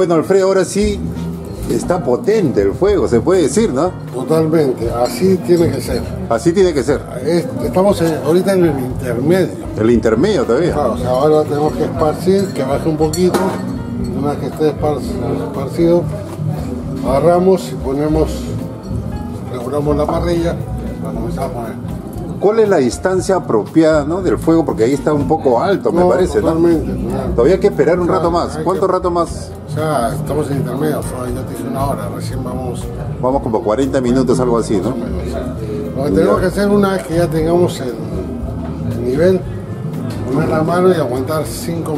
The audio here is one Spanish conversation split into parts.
Bueno, Alfredo, ahora sí está potente el fuego, se puede decir, ¿no? Totalmente, así tiene que ser. Así tiene que ser. Es- estamos en- ahorita en el intermedio. El intermedio todavía. Claro, o sea, ahora tenemos que esparcir, que baje un poquito. Una vez que esté espar- esparcido, agarramos y ponemos, regulamos la parrilla para comenzar a poner. ¿Cuál es la distancia apropiada ¿no? del fuego? Porque ahí está un poco alto, me No, parece, ¿no? totalmente, totalmente. Todavía hay que esperar un Claro, rato más. ¿Cuánto que- rato más? O sea, estamos en intermedio, yo te dije una hora, recién vamos. Vamos como 40 minutos, algo así, ¿no? Lo que tenemos que hacer una vez que ya tengamos el, el nivel, poner la mano y aguantar 5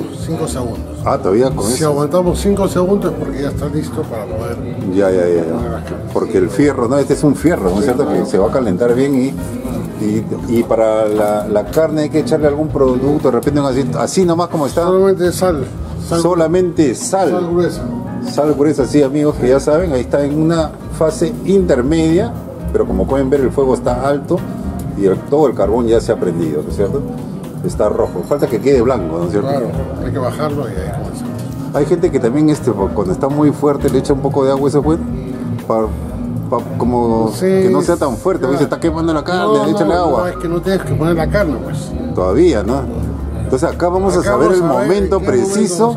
segundos. Ah, todavía con Si eso. aguantamos 5 segundos es porque ya está listo para poder. Ya, ya, ya, ya. Porque el fierro, ¿no? Este es un fierro, ¿no es cierto? Que se va a calentar bien y, y, y para la, la carne hay que echarle algún producto, de repente así, así nomás como está, Solamente sal. Sal, solamente sal sal. gruesa. Sal gruesa, sí, amigos, que ya saben, ahí está en una fase intermedia, pero como pueden ver el fuego está alto y el- todo el carbón ya se ha prendido, ¿no es cierto? Está rojo, falta que quede blanco, ¿no es cierto? Claro, hay que bajarlo y ahí comenzamos. Hay gente que también este, cuando está muy fuerte le echa un poco de agua, eso fue para como que no sea tan fuerte, porque se está quemando la carne, No, échale no, agua. No, es que no tienes que poner la carne, pues. Todavía, ¿no? Entonces acá vamos a saber vamos el a ver momento preciso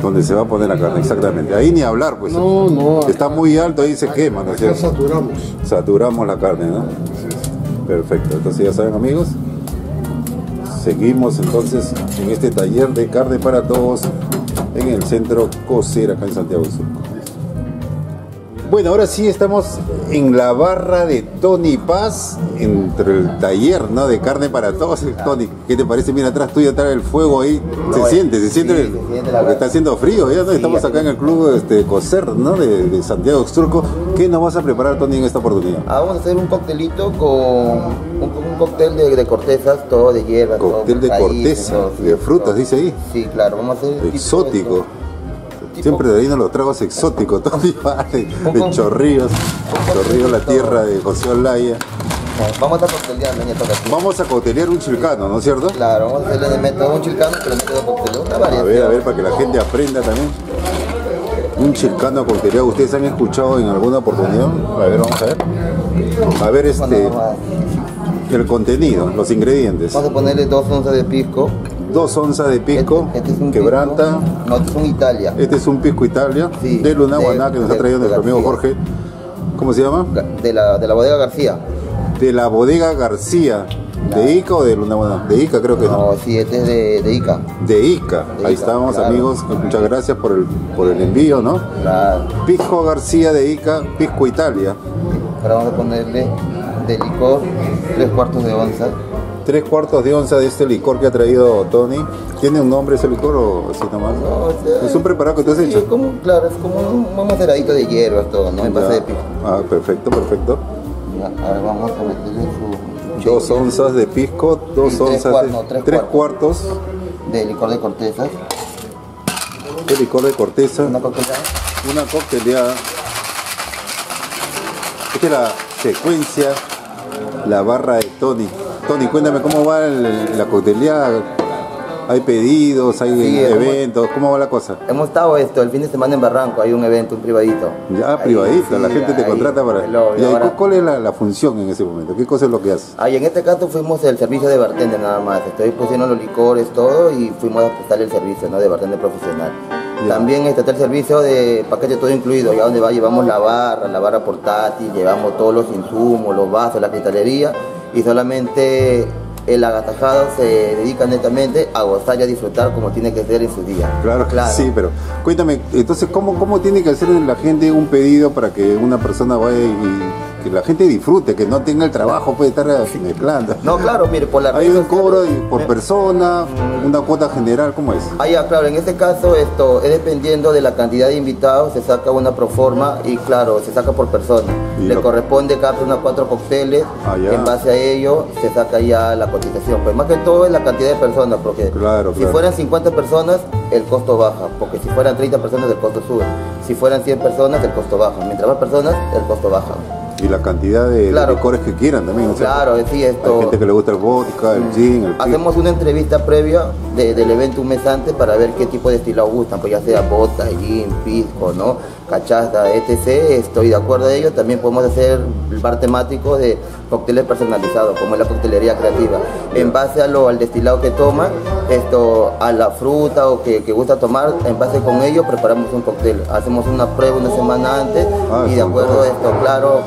donde se va a poner la carne, exactamente. Ahí ni hablar, pues. No, no. Está muy alto, ahí se quema, ¿no es saturamos. Saturamos la carne, ¿no? Perfecto, entonces ya saben amigos, seguimos entonces en este taller de carne para todos en el centro Coser acá en Santiago del Sur. Bueno, ahora sí estamos en la barra de Tony Paz, entre el taller ¿no? de carne para todos. Tony, ¿qué te parece? Mira atrás tuyo está el fuego ahí. Se No, siente, se sí, siente, el- se siente porque está haciendo frío. Ya, ¿no? Estamos acá en el club este, Coser ¿no? de, de Santiago Exturco. ¿Qué nos vas a preparar, Tony, en esta oportunidad? Ah, vamos a hacer un coctelito con un, un cóctel de, de cortezas, todo de hierba, Cóctel de corteza, de frutas, dice ahí. Sí, claro, vamos a hacer Exótico. Siempre de ahí nos los tragos exóticos, Tony, vale, de Chorrillos, Chorrillos, la tierra de José Olaya. Vamos a esta ocasión. Vamos a cotelear un chilcano, ¿no es cierto? Claro, vamos a hacerle de método un chilcano, pero método coctelero, una A variación. ver, a ver, para que la gente aprenda también. Un chilcano cocteleado, ¿ustedes han escuchado en alguna oportunidad? A ver, vamos a ver. A ver este, a, el contenido, los ingredientes. vamos a ponerle dos onzas de pisco. Dos onzas de pisco, Este- este es un quebranta. pisco- No, este es un Italia. Este es un pisco Italia Sí, de Luna Guaná que nos ha traído nuestro amigo. Jorge. ¿Cómo se llama? De la, de la bodega García. De la bodega García. ¿De Ica o de Luna Guaná? De Ica creo que no. No, sí, este es de, de Ica. De Ica. De Ahí Ica, estamos claro. amigos. Muchas gracias por el, por el envío, ¿no? Claro. Pisco García de Ica, Pisco Italia. Ahora vamos a ponerle de licor tres cuartos de onza. Tres cuartos de onza de este licor que ha traído Tony. ¿Tiene un nombre ese licor o así nomás? No, o sea, es un preparado que tú has Sí, hecho. como, claro, es como un, maceradito de hierbas todo, ¿no? En base de pisco. Ah, perfecto, perfecto. Ya, Ahora vamos a meterle su... Dos onzas de pisco, dos Sí, tres onzas de no, tres tres cuartos De licor de cortezas. de licor de corteza. Una coctelada. una cocteleada. Esta es la secuencia, la barra de Tony. Tony, cuéntame cómo va el- la cocteleada. Hay pedidos, hay Sí, eventos, ¿cómo va la cosa? Hemos estado esto, el fin de semana en Barranco, hay un evento, un privadito. Ya, Ahí, privadita, la gente te ahí, contrata para... ¿Y ahí, ahora- ¿Cuál es la, la función en ese momento? ¿Qué cosa es lo que haces? Ahí en este caso fuimos el servicio de bartender nada más. Estoy pusiendo los licores, todo, y fuimos a prestarle el servicio, ¿no? De bartender profesional. Ya. También este está el servicio de paquete todo incluido, ya donde va llevamos la barra, la barra portátil, llevamos todos los insumos, los vasos, la cristalería, y solamente el agatajado se dedica netamente a gozar y a disfrutar como tiene que ser en su día. Claro, sí, pero cuéntame, entonces, ¿cómo, ¿cómo tiene que hacer la gente un pedido para que una persona vaya y, que la gente disfrute, que no tenga el trabajo puede estar mezclando. No, claro, mire, por la Hay un cobro por persona, una cuota general, ¿cómo es? Ah, ya, claro, en este caso esto es dependiendo de la cantidad de invitados, se saca una proforma y claro, se saca por persona. Le corresponde cada persona cuatro cócteles, ah, en base a ello se saca ya la cotización. Pues más que todo es la cantidad de personas, porque si fueran 50 personas, el costo baja, porque si fueran 30 personas, el costo sube. Si fueran 100 personas, el costo baja. Mientras más personas, el costo baja. Y la cantidad de, licores que quieran también. Claro, sí, esto. Hay gente que le gusta el vodka, el gin, el Hacemos una entrevista previa del evento un mes antes para ver qué tipo de estilo gustan, pues ya sea vodka, gin, pisco, ¿no? Cachaza, etc. Estoy de acuerdo a ello. También podemos hacer el bar temático de cócteles personalizados, como es la coctelería creativa. En base a lo, al destilado que toma, esto, a la fruta o que, gusta tomar, en base con ello preparamos un cóctel. Hacemos una prueba una semana antes ah, y de acuerdo a esto, claro,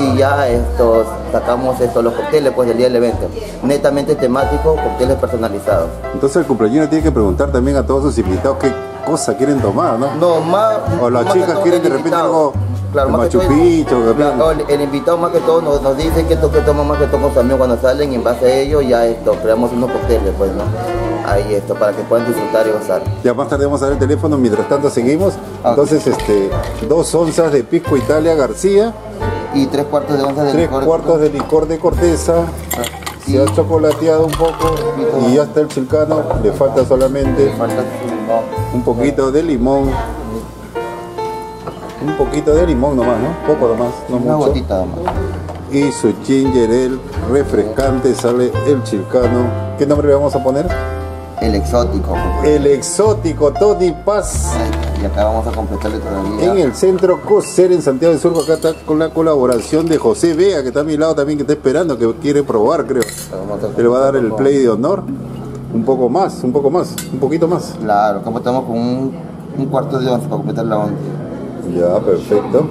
y ya estos sacamos estos los cócteles pues del día del evento. Netamente temático cócteles personalizados. Entonces el cumpleaños tiene que preguntar también a todos sus invitados qué cosa quieren tomar no no más o las chicas quieren de repente algo Claro, más Machu el, invitado más que todo nos, dice que, que toma más que todo con cuando salen y en base a ello ya esto, creamos unos cócteles pues no ahí esto, para que puedan disfrutar y gozar. Ya más tarde vamos a ver el teléfono, mientras tanto seguimos. Entonces, este, dos onzas de Pisco Italia García. Y tres cuartos de onza de tres licor. cuartos de licor de corteza. Se ha chocolateado un poco y ya está el chilcano. Le falta solamente un poquito de limón. Un poquito de limón nomás, ¿no? Poco nomás, no Una gotita nomás. Y su ginger ale refrescante sale el chilcano. ¿Qué nombre le vamos a poner? El exótico. El exótico Tony Paz. Y acá vamos a completarle todavía. En el centro Coser en Santiago del Sur, acá está con la colaboración de José Vega, que está a mi lado también, que está esperando, que quiere probar, creo. le va a dar el play de honor. Un poco más, un poco más, un poquito más. Claro, como estamos con un, cuarto de once para completar la once. Ya, perfecto.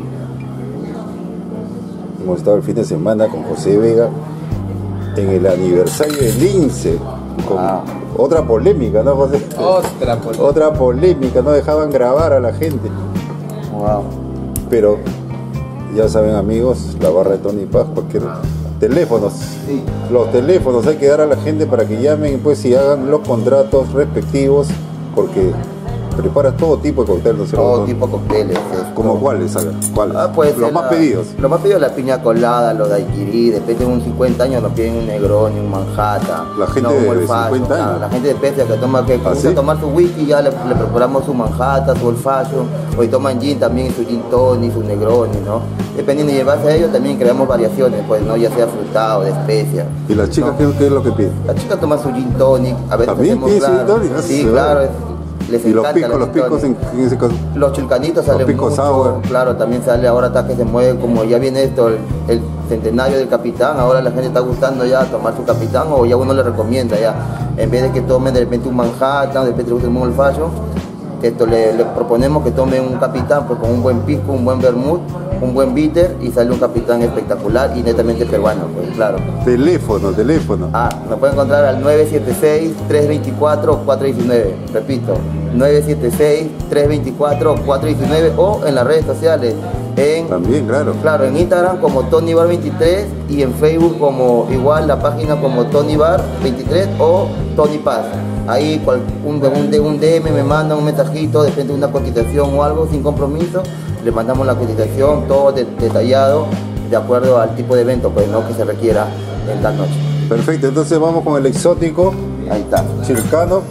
Hemos estado el fin de semana con José Vega en el aniversario del INSE. Con, otra polémica, ¿no, José? Otra polémica. Otra polémica, no dejaban grabar a la gente. Wow. Pero ya saben amigos, la barra de Tony Paz, cualquier teléfonos. Los teléfonos hay que dar a la gente para que llamen pues y hagan los contratos respectivos porque Preparas todo tipo de cócteles, Todo tipo de cócteles. ¿Como cuáles? ¿Cuáles? Ah, pues los más pedidos. Los más pedidos la piña colada, los daiquiri, después de un 50 años nos piden un Negroni, un Manhattan. La gente de 50 años. la gente de Pecia que toma que ¿Ah, tomar su whisky ya le, preparamos su Manhattan, su old fashion. Hoy toman gin también, su gin tonic, su Negroni, ¿no? Dependiendo en base a ello también creamos variaciones, pues no ya sea frutado, de especia. ¿Y las chicas ¿qué, es lo que piden? La chica toma su gin tonic, a veces ¿También hacemos gin tonic? Sí, claro y los picos, los picos en, ese caso. Los chilcanitos salen picos mucho, claro, también sale ahora hasta que se mueve, como ya viene esto, el, centenario del capitán, ahora la gente está gustando ya tomar su capitán o ya uno le recomienda ya, en vez de que tomen de repente un Manhattan, de repente le gusta el Mongol Fashion, esto le, proponemos que tome un capitán pues, con un buen pisco, un buen vermouth, un buen bitter y sale un capitán espectacular y netamente peruano, pues claro. Teléfono, teléfono. Ah, nos puede encontrar al 976-324-419, repito, 976-324-419 o en las redes sociales. En, También, claro. Claro, en Instagram como TonyBar23 y en Facebook como igual la página como TonyBar23 o Tony Paz. Ahí un, un, DM me manda un mensajito, depende de una cotización o algo sin compromiso, le mandamos la cotización, todo detallado, de acuerdo al tipo de evento pues, ¿no? que se requiera en tal noche. Perfecto, entonces vamos con el exótico. Ahí está. Chilcano,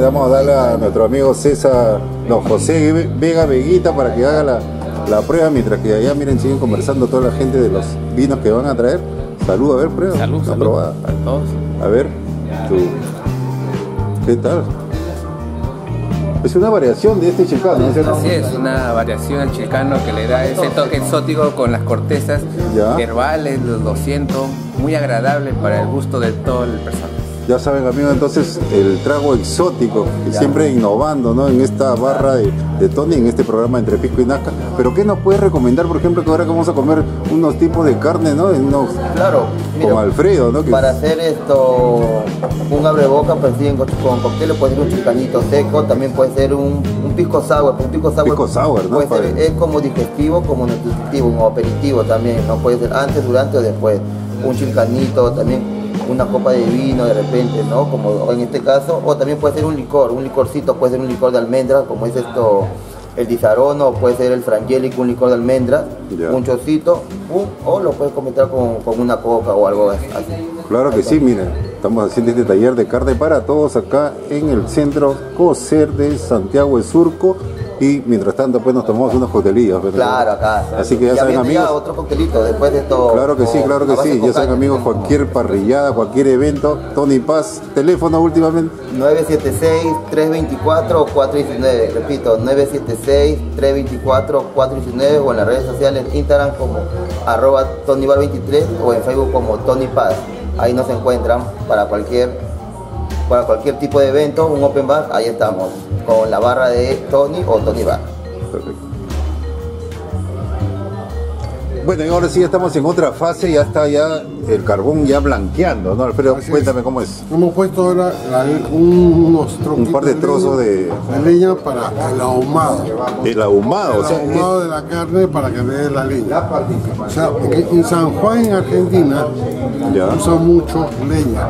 vamos a darle a nuestro amigo César, no, José Vega Veguita para que haga la, prueba, mientras que allá miren, siguen conversando toda la gente de los vinos que van a traer. Salud, a ver, prueba. Salud, salud. A todos. A ver, ¿Qué tal? Es una variación de este chilcano, ¿no? Así es, una variación al chilcano que le da ese toque exótico con las cortezas herbales, los 200, muy agradable para el gusto de todo el personal. Ya saben amigos, entonces el trago exótico, que siempre innovando ¿no? en esta barra de, de Tony, en este programa entre Pisco y Nazca. Pero ¿qué nos puedes recomendar, por ejemplo, que ahora que vamos a comer unos tipos de carne, ¿no? Unos- Claro, mira, como Alfredo, ¿no? Que- Para hacer esto, un abreboca, pues sí, con, con cócteles puede ser un chicanito seco, también puede ser un, un pisco sour. Un pisco sour, Pisco sour, ¿no? puede ser- es como digestivo, como nutritivo, un aperitivo también, no puede ser antes, durante o después. Un chilcanito, también una copa de vino de repente, ¿no? Como en este caso, o también puede ser un licor, un licorcito, puede ser un licor de almendra, como es esto, el disarono, puede ser el frangélico, un licor de almendra, Ya. un chocito, un- o lo puedes comentar con, con una coca o algo así. Claro que sí, miren, estamos haciendo este taller de carne para todos acá en el centro COSER de Santiago de Surco y mientras tanto pues nos tomamos unos coctelillos. ¿verdad? Claro, acá. Así que ya saben amigos. otro coctelito después de esto. Claro que sí, claro que sí. Ya saben amigos, cualquier parrillada, cualquier evento, Tony Paz, teléfono últimamente. 976-324-419. Repito, 976-324-419 o en las redes sociales, Instagram como arroba TonyBar23 o en Facebook como Tony Paz. Ahí nos encuentran para cualquier para cualquier tipo de evento, un open bar, ahí estamos, con la barra de Tony o Tony Bar. Perfecto. Bueno, y ahora sí estamos en otra fase, ya está ya el carbón ya blanqueando, ¿no? Alfredo, Así es. cuéntame cómo es. Hemos puesto ahora la- unos tronquitos par de trozos leña- de- de leña para el ahumado. El ahumado, o El sea, ahumado de la carne para que dé la leña. O sea, que en San Juan, en Argentina, Ya. usan mucho leña,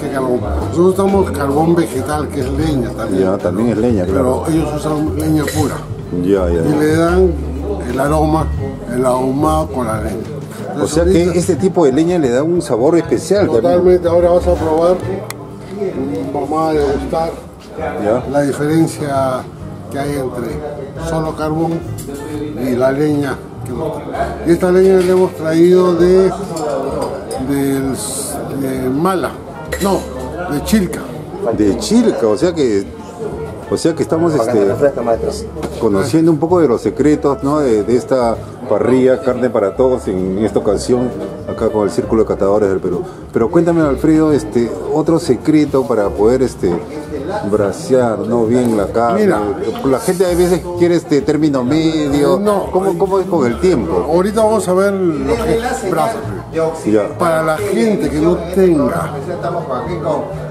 que carbón. Nosotros usamos carbón vegetal, que es leña también. ya también es leña, claro. Pero ellos usan leña pura. Ya, ya, Y le dan el aroma, el ahumado con la leña. O sea que este tipo de leña le da un sabor especial también. Totalmente, ahora vas a probar, vamos a degustar Ya. la diferencia que hay entre solo carbón y la leña que hemos traído. Y esta leña la hemos traído de Mala, no, de Chilca. De Chilca, o sea que o sea que estamos este, conociendo un poco de los secretos ¿no? de, de esta parrilla Carne para Todos en esta ocasión acá con el Círculo de Catadores del Perú. Pero cuéntame Alfredo, este otro secreto para poder este brasear ¿no? bien la carne. Mira. la gente a veces quiere este término medio. No. ¿Cómo, cómo es con el tiempo? Ahorita vamos a ver lo que es brazo. Ya. Para la gente que no tenga,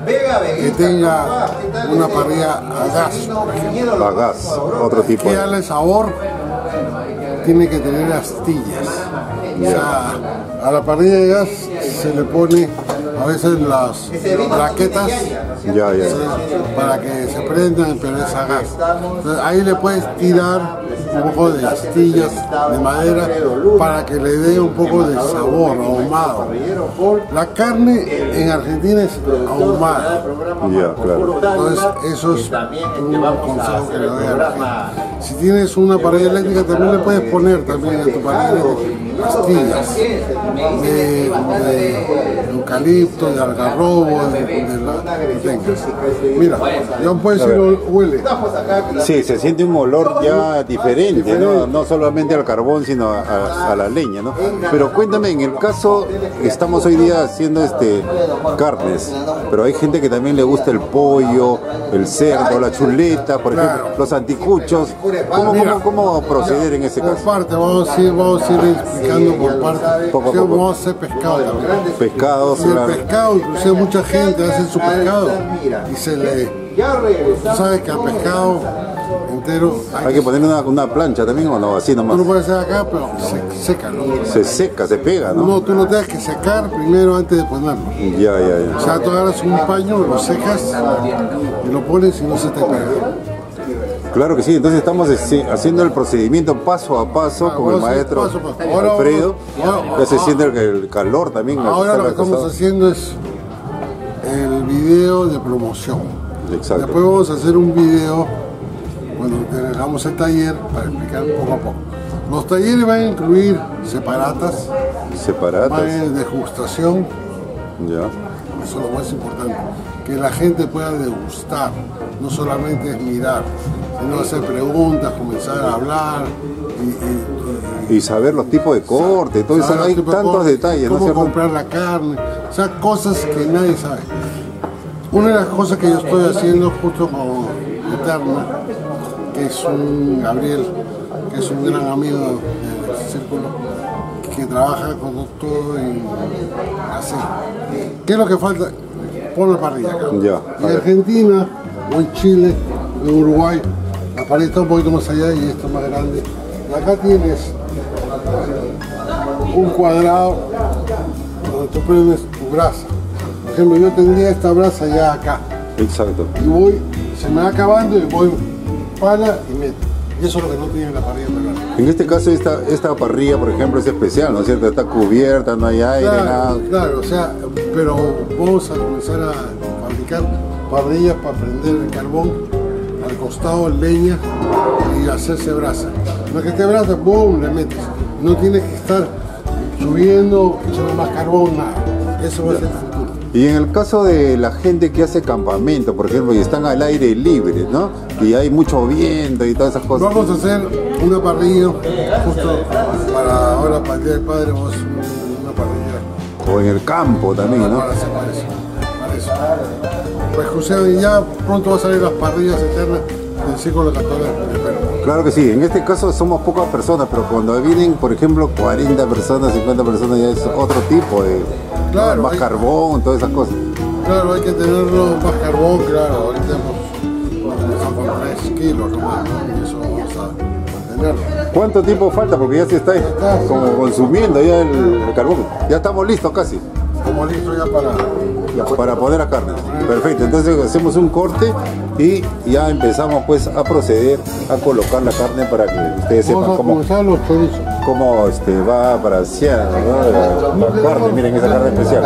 que tenga una parrilla a gas, A gas, otro tipo que darle sabor, tiene que tener astillas. O sea, a la parrilla de gas se le pone a veces las braquetas Ya, ya. para que se prendan, pero es a gas. Entonces, ahí le puedes tirar un poco de astillas de madera para que le dé un poco de sabor ahumado. La carne en Argentina es ahumada. Claro. Entonces, eso es un consejo que le doy a la gente. Si tienes una parrilla eléctrica, también le puedes poner también a tu eléctrica astillas de, de eucalipto, de algarrobo, de, de la que tengas. Mira, ya puedes lo huele. Sí, se siente un olor ya diferente, ¿no? No solamente al carbón, sino a, a- a la leña, ¿no? Pero cuéntame, en el caso, estamos hoy día haciendo este carnes, pero hay gente que también le gusta el pollo, el cerdo, la chuleta, por ejemplo, Claro. los anticuchos. ¿Cómo, cómo, cómo proceder en ese Por caso? parte, vamos a ir, vamos a ir explicando por parte. Poco Sí, poco. Vamos a hacer pescado también. Pescados, Y el claro. pescado, inclusive mucha gente hace su pescado y se le... Tú sabes que al pescado entero Hay que poner una, una plancha también o no, así Tú lo nomás. puedes hacer acá, pero se, sécalo. Se seca, se pega, ¿no? No, tú lo tienes que secar primero antes de ponerlo. Ya, ya, O ya. sea, tú agarras un paño, lo secas y lo pones y no se te pega. Claro que sí, entonces estamos haciendo el procedimiento paso a paso con el maestro paso a paso. Ahora Alfredo. ahora- Ya se siente el, calor también. Ahora lo que estamos costado. haciendo es el video de promoción. Exacto. Después vamos a hacer un video cuando tengamos el taller para explicar poco a poco. Los talleres van a incluir separatas, Separatas. ir degustación, Ya. Eso es lo más importante. Que la gente pueda degustar. No solamente es mirar, sino hacer preguntas, comenzar a hablar. Y, y- Y saber los tipos de corte, todo y eso. Hay de tantos cosas, detalles, ¿no es Cómo cierto? comprar la carne. O sea, cosas que nadie sabe. Una de las cosas que yo estoy haciendo justo con Eterna, que es un Gabriel, que es un gran amigo del círculo, que trabaja con todo en así. ¿Qué es lo que falta? Pon la parrilla acá. Ya, En. Argentina o en Chile, en Uruguay, la pared está un poquito más allá y esto es más grande. Y acá tienes un cuadrado donde tú prendes tu brasa. Por ejemplo, yo tendría esta brasa ya acá. Exacto. Y voy, se me va acabando y voy para y meto. Y eso es lo que no tiene la parrilla peruana. En este caso, esta, esta parrilla, por ejemplo, es especial, ¿no es cierto? Está cubierta, no hay aire, nada. Claro, o sea, pero vamos a comenzar a fabricar parrillas para prender el carbón al costado leña y hacerse brasa. No es que esté brasa, boom, le metes. No tienes que estar subiendo, echando más carbón, nada. Eso va a ser. Y en el caso de la gente que hace campamento, por ejemplo, y están al aire libre, ¿no? Y hay mucho viento y todas esas cosas. Vamos a hacer una parrilla justo para ahora, para el Día del Padre, vamos a hacer una parrilla O en el campo también, ¿no? para hacer para eso. Para eso. Pues José, ya pronto va a salir las parrillas eternas del círculo católico de Perú. Claro que sí, en este caso somos pocas personas, pero cuando vienen, por ejemplo, 40 personas, 50 personas, ya es otro tipo de Claro, más hay- carbón, todas esas cosas. Claro, hay que tenerlo más carbón, claro. Ahorita hemos comenzado con 3 kilos nomás, ¿no? Y eso vamos a. ¿Cuánto tiempo falta? Porque ya se está como consumiendo ya el, el carbón. Ya estamos listos casi Como listo ya para. para poner la carne. Perfecto, entonces hacemos un corte y ya empezamos pues a proceder a colocar la carne para que ustedes sepan Vamos a cómo, comenzar los chorizos. Cómo este, va para hacer ¿no? la, la carne. Miren esa carne especial.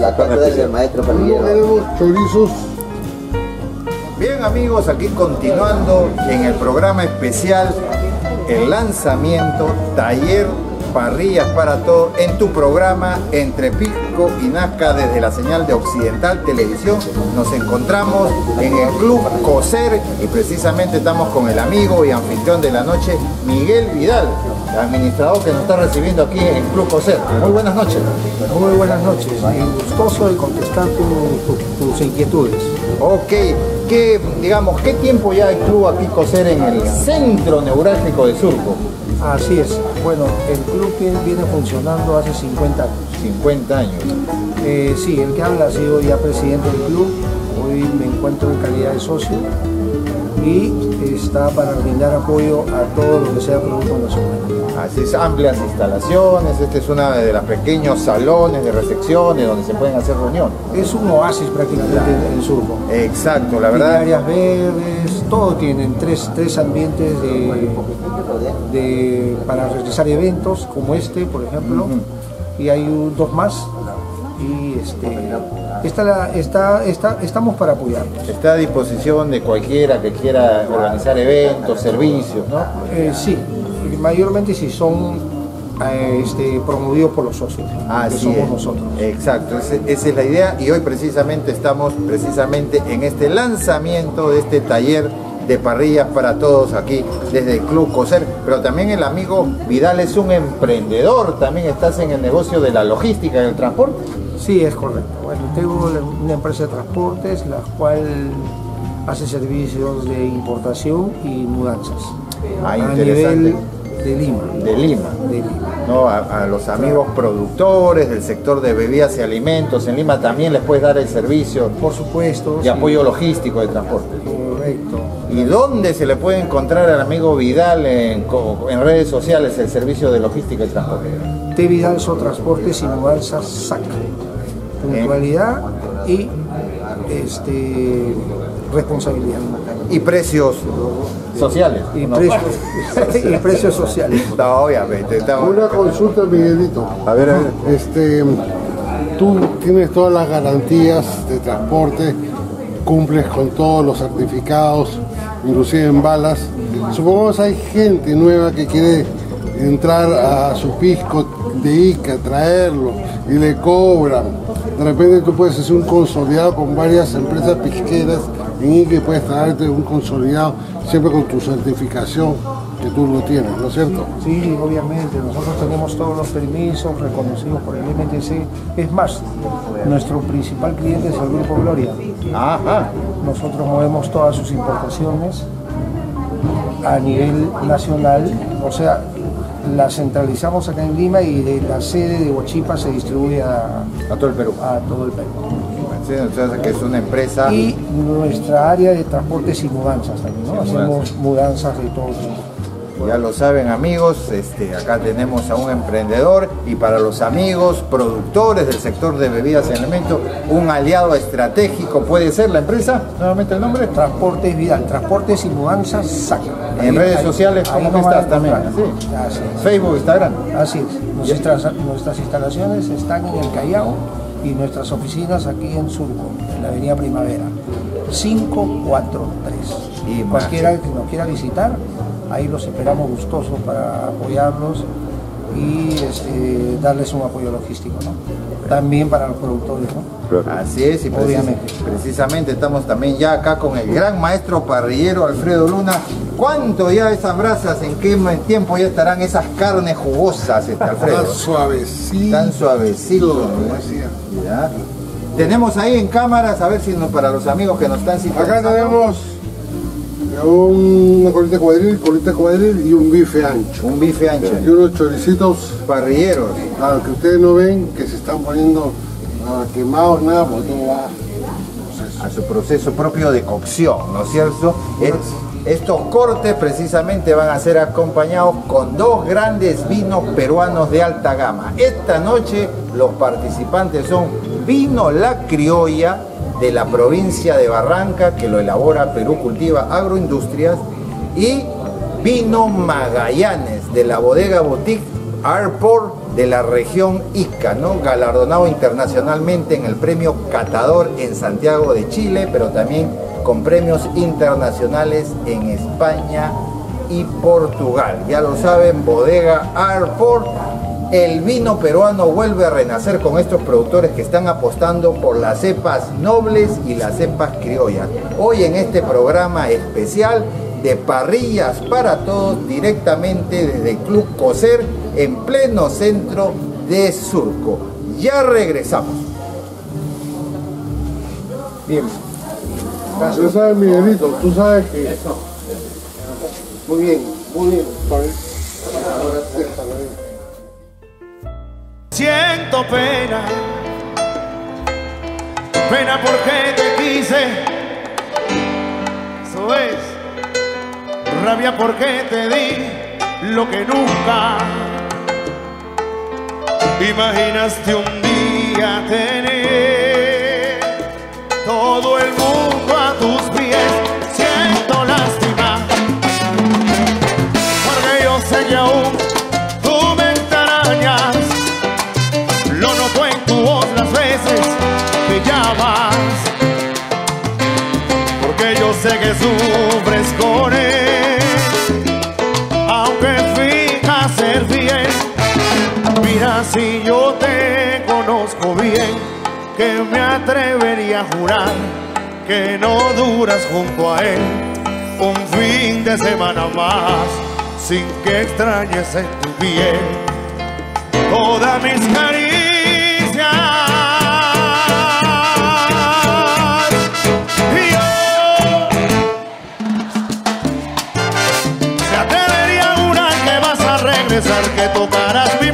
La carta del maestro parrillero. Tenemos chorizos Bien amigos, aquí continuando en el programa especial, el lanzamiento, taller, parrillas para todo, en tu programa entre Pisco y Nazca desde la señal de Occidental Televisión. Nos encontramos en el Club Coser y precisamente estamos con el amigo y anfitrión de la noche, Miguel Vidal, administrador que nos está recibiendo aquí en el Club Coser. Muy buenas noches. Muy buenas noches y gustoso de contestar tu- tu- tus inquietudes. Ok, ¿qué, digamos, ¿qué tiempo ya el club aquí coser en el centro neurálgico de Surco? Así es. Bueno, el club viene, viene funcionando hace 50 años. 50 años. Eh, sí, el que habla ha sido ya presidente del club. Hoy me encuentro en calidad de socio y está para brindar apoyo a todo lo que sea Producto Nacional. Así es, amplias instalaciones, este es uno de los pequeños salones de recepciones donde se pueden hacer reuniones. Es un oasis prácticamente en, en Surco. Exacto, la Tiene verdad. áreas verdes, todo tienen tres, tres ambientes de, de- para realizar eventos como este, por ejemplo, y hay un- dos más. Y este, esta, la- está, está, estamos para apoyar. Está a disposición de cualquiera que quiera organizar eventos, servicios, ¿no? Eh, sí, mayormente si son eh, este, promovidos por los socios, que somos es. nosotros. Exacto, esa es la idea y hoy precisamente estamos precisamente en este lanzamiento de este taller de parrillas para todos aquí desde el Club Coser, pero también el amigo Vidal es un emprendedor, también estás en el negocio de la logística y el transporte. Sí, es correcto. Bueno, tengo una empresa de transportes, la cual hace servicios de importación y mudanzas. Ah, a interesante. nivel de Lima. De Lima. De Lima. ¿no? A, a los amigos productores del sector de bebidas y alimentos en Lima también les puedes dar el servicio Por supuesto. de sí. apoyo logístico de transporte. Correcto. ¿Y dónde se le puede encontrar al amigo Vidal en, redes sociales el servicio de logística y transporte? T Vidalso Transportes y SAC. Puntualidad y este, responsabilidad. Y precios sociales. Y, ¿no? precios, y precios sociales. No, obviamente. Una consulta, Miguelito. A ver, a ver. Este, tú tienes todas las garantías de transporte, cumples con todos los certificados, inclusive en balas. Supongamos hay gente nueva que quiere entrar a su pisco de Ica, traerlo y le cobran. De repente tú puedes hacer un consolidado con varias empresas pisqueras en Ica puedes traerte un consolidado siempre con tu certificación. que tú lo tienes, ¿no es cierto? Sí, obviamente, nosotros tenemos todos los permisos reconocidos por el MTC. Es más, nuestro principal cliente es el Grupo Gloria. Ajá. Nosotros movemos todas sus importaciones a nivel nacional, o sea, la centralizamos acá en Lima y de la sede de Huachipa se distribuye a, A todo el Perú. a todo el Perú. Sí, o sea, que es una empresa. Y nuestra área de transportes y mudanzas también, ¿no? Hacemos mudanzas de todo tipo. Ya lo saben amigos, este, acá tenemos a un emprendedor y para los amigos productores del sector de bebidas y alimentos, un aliado estratégico puede ser la empresa, nuevamente el nombre. Transportes Vidal, transportes y mudanzas SAC. En redes sociales, ¿cómo que nos van a estás también? encontrar. Sí. Así es. Facebook, Instagram. Así es. Nuestras, nuestras instalaciones están en el Callao y nuestras oficinas aquí en Surco, en la Avenida Primavera. 543. Y Cualquiera que nos quiera visitar, ahí los esperamos gustosos para apoyarlos y este, darles un apoyo logístico, ¿no? También para los productores, ¿no? Así es, y precis- Obviamente. precisamente estamos también ya acá con el gran maestro parrillero Alfredo Luna. ¿Cuánto ya esas brasas, en qué tiempo ya estarán esas carnes jugosas, este, Alfredo? Tan suavecito. Tan suavecito. ¿no? Tenemos ahí en cámaras, a ver si nos, para los amigos que nos están Acá sintonizando. Una colita cuadril, colita cuadril y un bife ancho. un bife ancho. Y unos choricitos, Parrilleros. claro, que ustedes no ven que se están poniendo nada quemados, nada, porque todo va a su proceso propio de cocción, ¿no es cierto? Es- estos cortes precisamente van a ser acompañados con dos grandes vinos peruanos de alta gama. Esta noche los participantes son vino La Criolla de la provincia de Barranca, que lo elabora Perú Cultiva Agroindustrias, y vino Magallanes de la bodega boutique Arport de la región Ica, ¿no? galardonado internacionalmente en el premio Catador en Santiago de Chile, pero también con premios internacionales en España y Portugal. Ya lo saben, bodega Arport. El vino peruano vuelve a renacer con estos productores que están apostando por las cepas nobles y las cepas criollas. Hoy en este programa especial de parrillas para todos directamente desde Club Coser en pleno centro de Surco. Ya regresamos. Bien. Tú sabes, Miguelito, tú sabes que Muy bien, muy bien. Siento pena, pena porque te quise. Eso es, rabia porque te di lo que nunca imaginaste un día tener. Que me atrevería a jurar que no duras junto a él. Un fin de semana más. Sin que extrañes en tu piel todas mis caricias. Y yo se atrevería a jurar que vas a regresar, que tocarás mi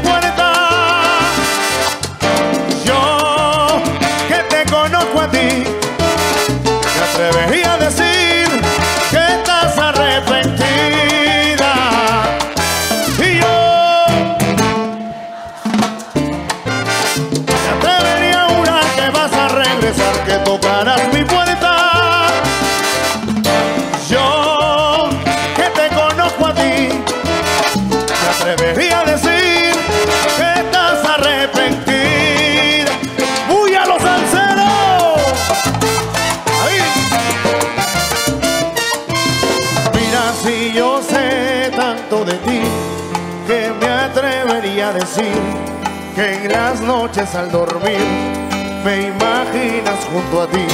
a decir que en las noches al dormir me imaginas junto a ti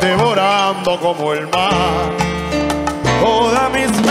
devorando como el mar. Todas mis